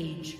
Rampage.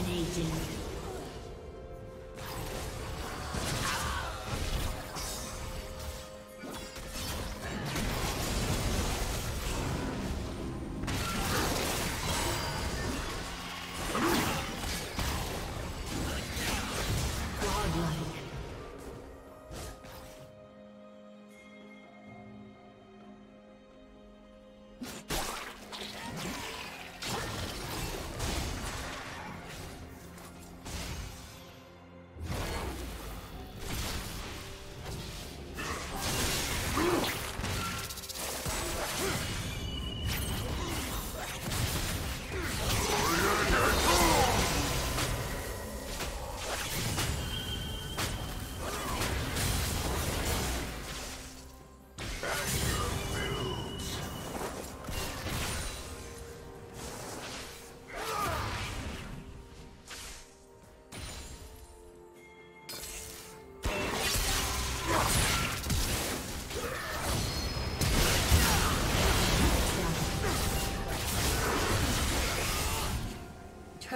Dominating.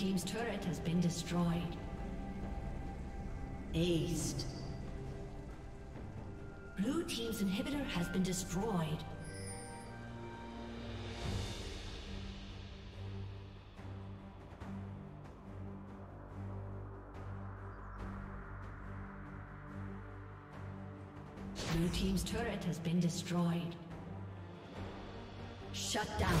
Team's turret has been destroyed. Aced. Blue Team's inhibitor has been destroyed. Blue Team's turret has been destroyed. Shut down.